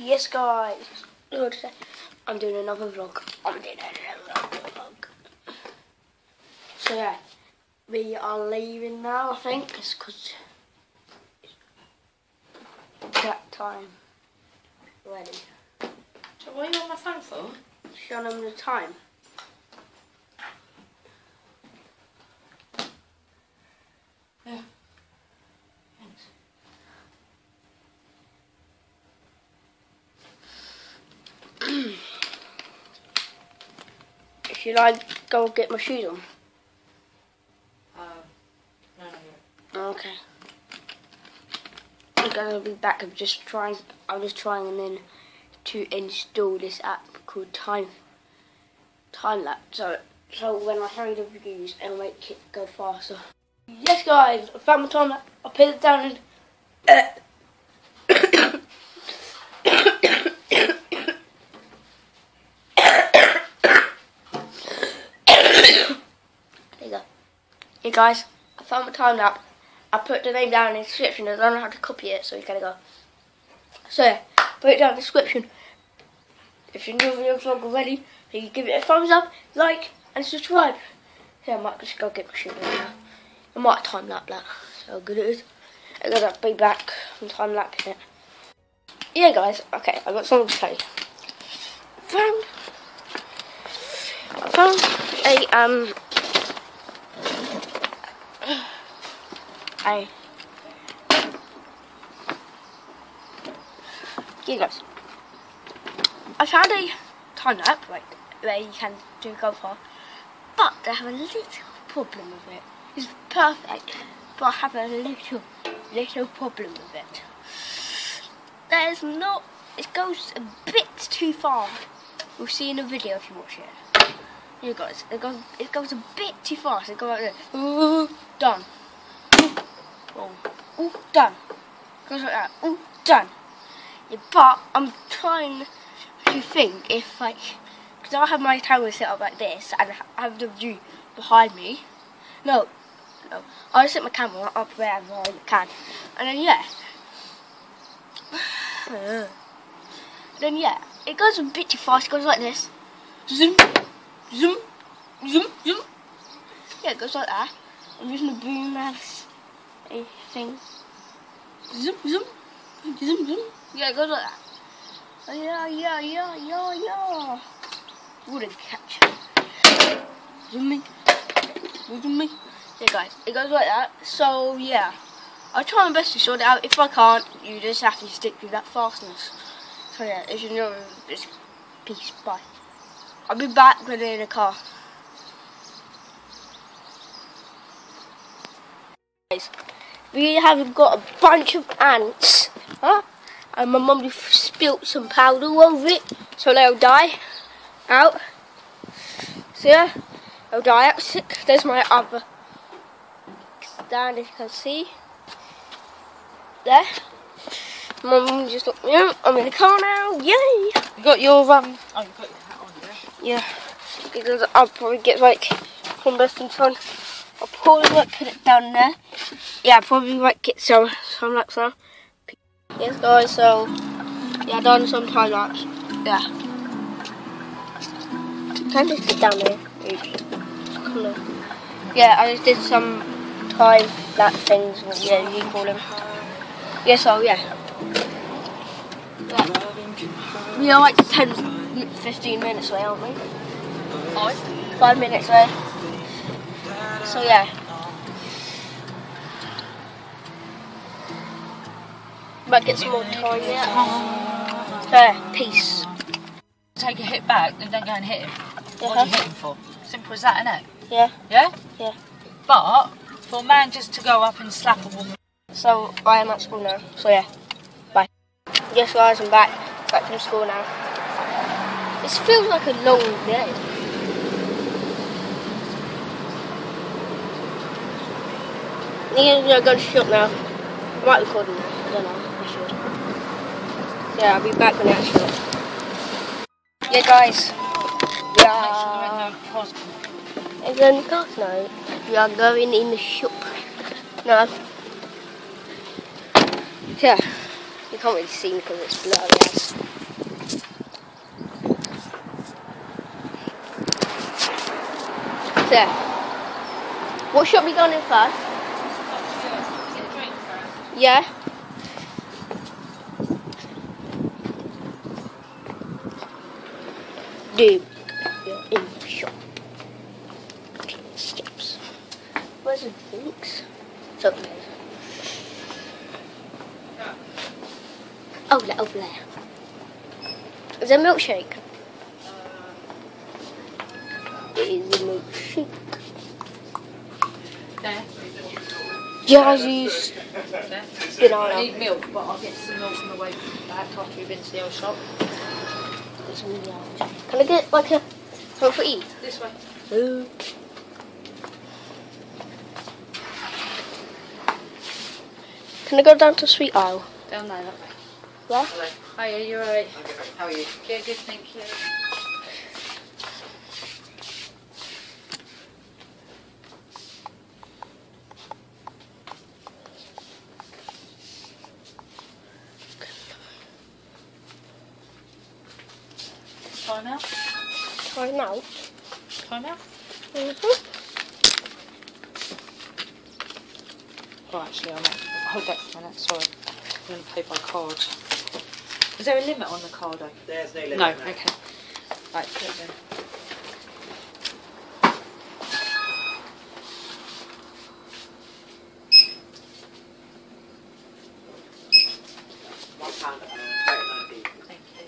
Yes, guys. I'm doing another vlog. I'm doing another vlog. So yeah, we are leaving now. I think it's because that time ready. So what are you on my phone for? Show them the time. Should I go get my shoes on? Uh, no, no, Okay. I'm gonna be back. I'm just trying. I'm just trying and then to install this app called Time Time Lapse. So, so when I hurry the reviews, it'll make it go faster. Yes, guys, I found my time lapse. I put it down and. Uh, there you go. Hey guys, I found my time lapse. I put the name down in the description. I don't know how to copy it, so you gotta go. So yeah, put it down in the description. If you're new to the vlog already, please give it a thumbs up, like, and subscribe. Yeah, I might just go get my right now. I might time lapse that. So how good it is. I'm gonna be back and time lapsing it. Yeah, guys. Okay, I got something to tell you. Found. I found a um. I. Yeah, guys. I found a lapse, right, where you can do go far, but I have a little problem with it. It's perfect, but I have a little, little problem with it. There's not. It goes a bit too far. We'll see in the video if you watch it. Here, guys. It goes. It goes a bit too fast. It goes like this. Ooh, done. Ooh, ooh, done. Goes like that. Ooh, done. Yeah, but I'm trying to think if like, because I have my camera set up like this and I have the view behind me. No, no. I just set my camera up wherever I can, and then yeah. then yeah, it goes a bit too fast. It goes like this. Zoom, zoom, zoom, zoom. Yeah, it goes like that. I'm using the boom mouse a thing. Zoom, zoom, zoom, zoom. Yeah, it goes like that. Oh, yeah, yeah, yeah, yeah, yeah. Wouldn't catch. Zooming, zooming. Yeah, guys, it goes like that. So yeah, I'll try my best to sort it out. If I can't, you just have to stick with that fastness. So yeah, as you know, it's peace. Bye. I'll be back when they're in the car. Guys, we have got a bunch of ants, huh? And my mum spilt some powder over it, so they'll die out. So yeah, they'll die out. Sick. There's my other stand, as you can see. There. Mum just looked me up. I'm in the car now. Yay! You got your um. Oh, you got your yeah. Because I'll probably get like in time. I'll probably like put it down there. Yeah, I'll probably like get some some laps now. Yes, guys. So yeah, done some time lapse. Yeah. Can I just get down there? Come on. Yeah, I just did some time lapse things. Yeah, you call them. Yeah. So yeah. Yeah. We are like 10, 15 minutes away, aren't we? Five. five minutes away. So yeah. Might get some more time yet. Yeah, peace. Take a hit back, and then don't go and hit him. What Uh-huh. do you hit him for? Simple as that, innit? Yeah, Yeah? Yeah. But for a man just to go up and slap a woman. so I am at school now. So yeah. Yes guys, I'm back. Back from school now. This feels like a long day. I think I'm gonna go to shop now. I might record them. I don't know. I should. Yeah, I'll be back when at shop. Yeah, guys. We Make sure there are. possible. Is there? No. We are going in the shop. No. Yeah. You can't really see me because it's blurry. Yes. So, what shop we going in first? Yeah. Dude, you're in the shop. Steps. Where's the drinks? Oh, there, over there. Is there a milkshake? It is a milkshake. There. Jazzy's There. I need milk, but I'll get some milk on the way back after we've been to the old shop. Can I get like a something for eat? This way. Can I go down to Sweet Aisle? Down there, that way. Where? Hello. Hiya, you alright? How are you? Yeah, good, thank you. Time out? Time out. Time out? Mm-hmm. Oh, actually, I'm not. Hold that for a minute, sorry. I'm going to pay by card. Is there a limit on the card? There's no limit. No, now. okay. Right, put it in. One pound and thirty-nine p. Thank you.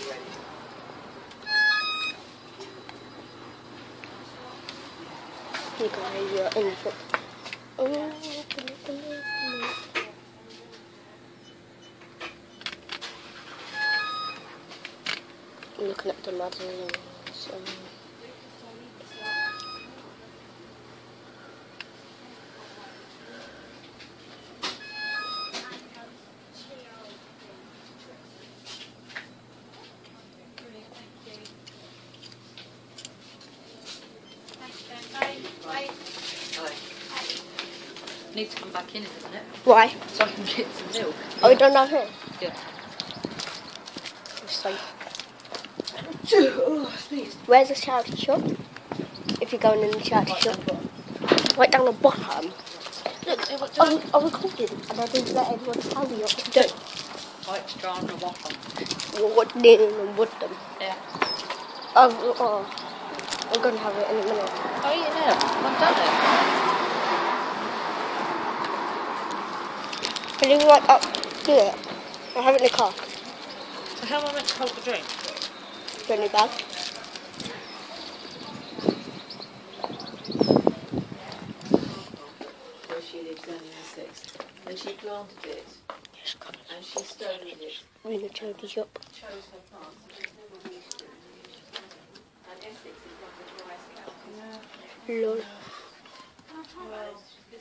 You ready? You guys are in for. Oh, I'm looking at the. So. Need to come back in in a minute Why? so I can get some milk. Oh, we don't have here. Yeah. It's like, Oh, where's the charity shop? If you're going in the charity shop, right down the bottom. Look, I, I recorded and I didn't let everyone tell me what to do. Right, John the waffle. What name and what them. Yeah. Oh, oh, oh, I'm gonna have it in a minute. Oh, yeah. I've done it. Can you like up do it? I have it in the car. So how am I meant to hold the drink? Johnny bag. where she lives down in Essex, and she planted it, Yes, God. and she stoned it, We're in the charity shop. chose her plants, and there's never used. And Essex is like a dry spell. Lol. Well,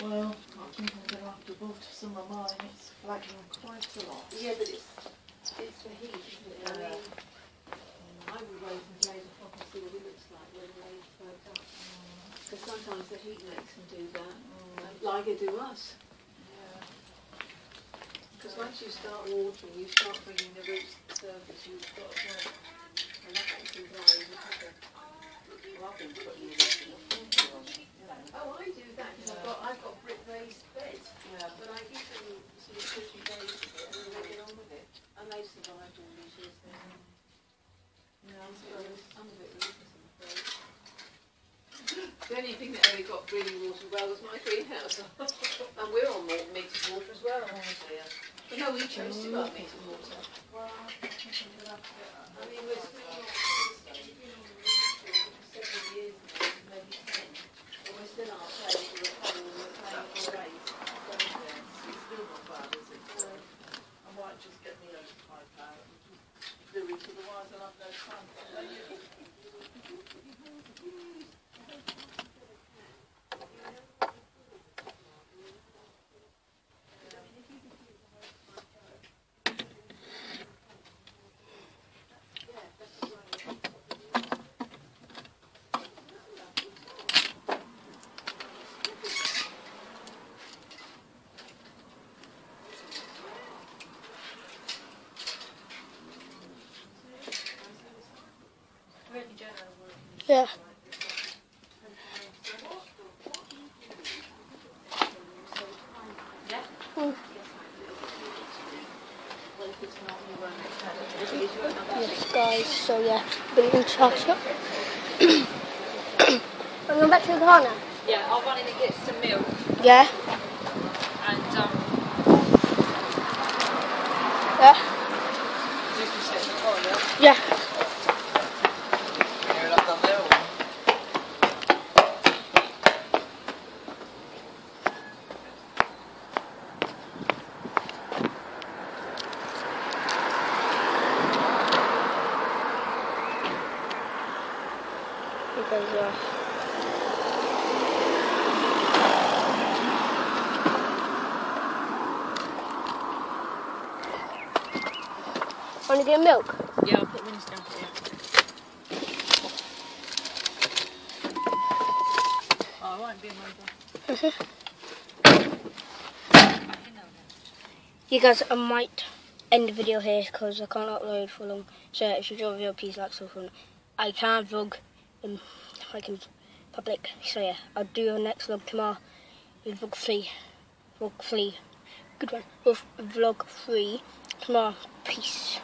Well, I think I'm going to have to move to some of mine. It's flagging quite a lot. Yeah, but it's, it's the heat, isn't it? I mean, I would wait until eight o'clock and see what it looks like, when they've perked up. Mm. Because sometimes the heat makes them do that, mm. like they do us. Because once you start watering, you start bringing the roots to the surface, you've got to, and that makes them dry even quicker. Well, I've been putting it up Oh, I do that because I've got, I've got brick raised beds, Yeah. but I give them sort of fifty days to and they get on with it. And they've survived all these years now. Yeah, I'm So sorry. some of it rootless, I'm afraid. The only thing that only got really water well was my greenhouse. and we're on more metered water as well. But no, we chose to go on metered water. Well, I think I'm going to have to get that. I mean, we're still not, we've only been on the metered water for several years now, maybe ten. And we're still not paying for the panel and we're paying for rates. So, It's still not bad, is it? uh, Louis, otherwise I'll have no time. Yeah. Mm. Yes, guys. So yeah, been in charge up. I'm going back to the car now. Yeah, I'll run in and get some milk Yeah. and um, Yeah. you can sit in the car, yeah? Yeah. Because uh, want to get milk? Yeah, I'll put down for you. Oh, I won't be a. You guys, I might end the video here because I can't upload for long. So if you enjoy the video, please like, subscribe. I can vlog in like in public. So yeah, I'll do a next vlog tomorrow. With vlog three, vlog three, good one. With vlog three tomorrow. Peace.